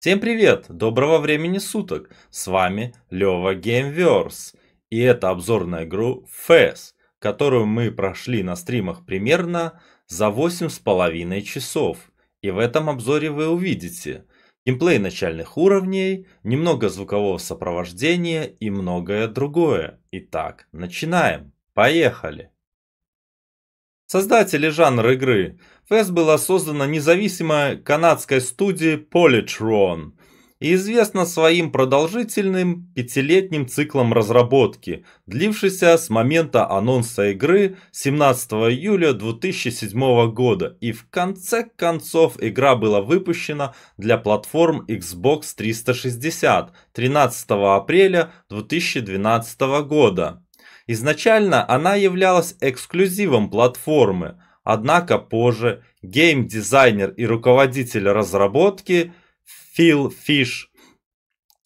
Всем привет! Доброго времени суток! С вами Лёва Gameverse. И это обзор на игру FES, которую мы прошли на стримах примерно за восемь с половиной часов. И в этом обзоре вы увидите геймплей начальных уровней, немного звукового сопровождения и многое другое. Итак, начинаем. Поехали! Создатели жанра игры. FES была создана независимой канадской студией Polytron и известна своим продолжительным пятилетним циклом разработки, длившийся с момента анонса игры 17 июля 2007 года. И в конце концов игра была выпущена для платформ Xbox 360 13 апреля 2012 года. Изначально она являлась эксклюзивом платформы, однако позже гейм-дизайнер и руководитель разработки Фил Фиш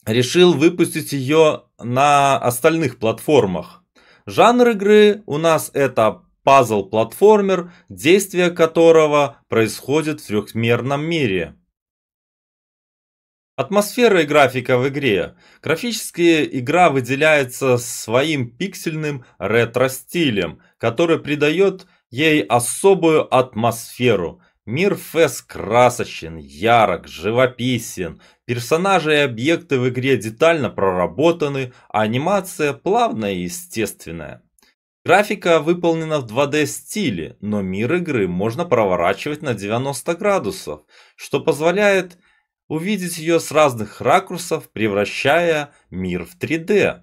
решил выпустить ее на остальных платформах. Жанр игры у нас это пазл-платформер, действие которого происходит в трехмерном мире. Атмосфера и графика в игре. Графически игра выделяется своим пиксельным ретро-стилем, который придает ей особую атмосферу. Мир ФЭС красочен, ярок, живописен. Персонажи и объекты в игре детально проработаны, а анимация плавная и естественная. Графика выполнена в 2D стиле, но мир игры можно проворачивать на 90 градусов, что позволяет увидеть ее с разных ракурсов, превращая мир в 3D.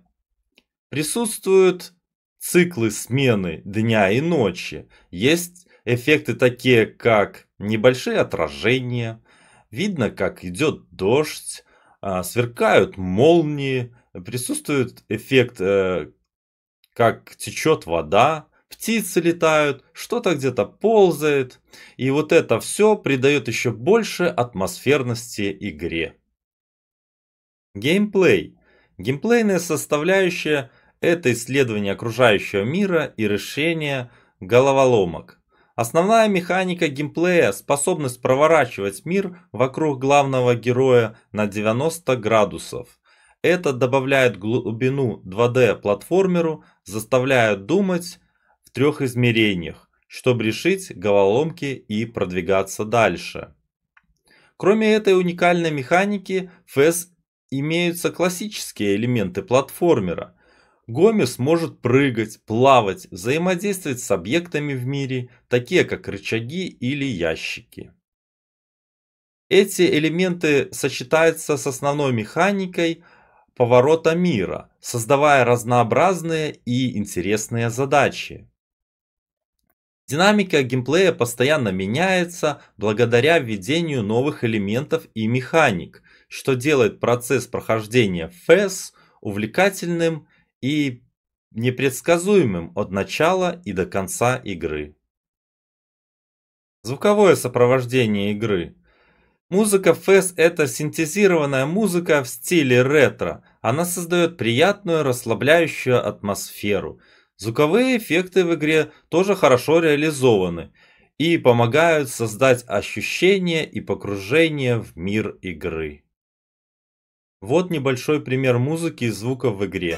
Присутствуют циклы смены дня и ночи. Есть эффекты такие, как небольшие отражения, видно, как идет дождь, а, сверкают молнии, присутствует эффект, э, как течет вода, птицы летают, что-то где-то ползает. И вот это все придает еще больше атмосферности игре. Геймплей. Геймплейная составляющая – это исследование окружающего мира и решение головоломок. Основная механика геймплея – способность проворачивать мир вокруг главного героя на 90 градусов. Это добавляет глубину 2D платформеру, заставляя думать трех измерениях, чтобы решить головоломки и продвигаться дальше. Кроме этой уникальной механики, в FES имеются классические элементы платформера. Гомес может прыгать, плавать, взаимодействовать с объектами в мире, такие как рычаги или ящики. Эти элементы сочетаются с основной механикой поворота мира, создавая разнообразные и интересные задачи. Динамика геймплея постоянно меняется благодаря введению новых элементов и механик, что делает процесс прохождения FES увлекательным и непредсказуемым от начала и до конца игры. Звуковое сопровождение игры. Музыка FES это синтезированная музыка в стиле ретро. Она создает приятную расслабляющую атмосферу – Звуковые эффекты в игре тоже хорошо реализованы и помогают создать ощущение и погружение в мир игры. Вот небольшой пример музыки и звуков в игре.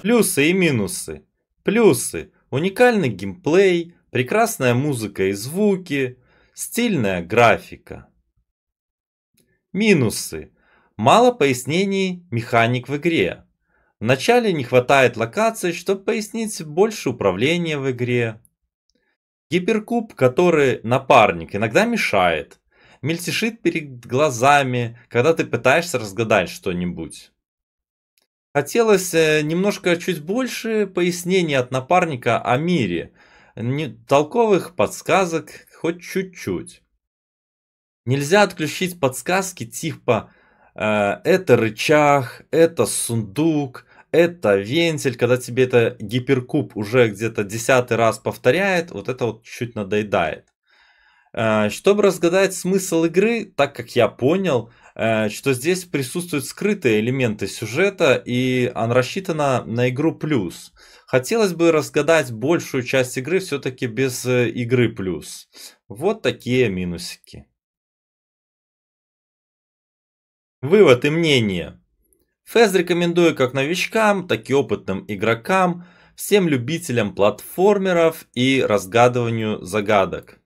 Плюсы и минусы. Плюсы. Уникальный геймплей, прекрасная музыка и звуки, стильная графика. Минусы. Мало пояснений механик в игре. Вначале не хватает локаций, чтобы пояснить больше управления в игре. Гиперкуб, который напарник, иногда мешает. мельтешит перед глазами, когда ты пытаешься разгадать что-нибудь. Хотелось э, немножко чуть больше пояснений от напарника о мире, толковых подсказок хоть чуть-чуть. Нельзя отключить подсказки типа э, это рычаг, это сундук, это вентиль, когда тебе это гиперкуб уже где-то десятый раз повторяет, вот это вот чуть надоедает. Э, чтобы разгадать смысл игры, так как я понял, что здесь присутствуют скрытые элементы сюжета, и она рассчитана на игру плюс. Хотелось бы разгадать большую часть игры все-таки без э, игры плюс. Вот такие минусики. Вывод и мнение. Фэз рекомендую как новичкам, так и опытным игрокам, всем любителям платформеров и разгадыванию загадок.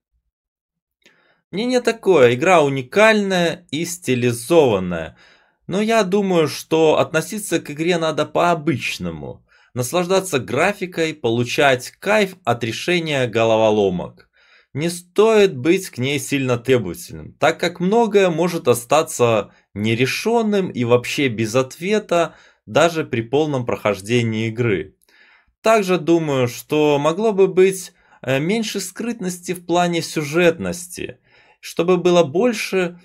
Мнение такое, игра уникальная и стилизованная, но я думаю, что относиться к игре надо по-обычному. Наслаждаться графикой, получать кайф от решения головоломок. Не стоит быть к ней сильно требовательным, так как многое может остаться нерешенным и вообще без ответа даже при полном прохождении игры. Также думаю, что могло бы быть э, меньше скрытности в плане сюжетности, чтобы было больше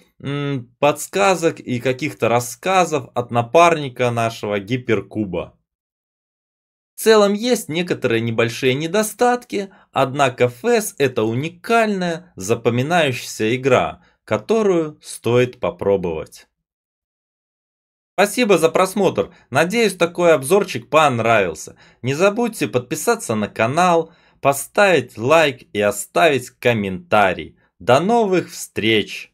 подсказок и каких-то рассказов от напарника нашего гиперкуба. В целом есть некоторые небольшие недостатки, однако FES это уникальная, запоминающаяся игра, которую стоит попробовать. Спасибо за просмотр. Надеюсь, такой обзорчик понравился. Не забудьте подписаться на канал, поставить лайк и оставить комментарий. До новых встреч!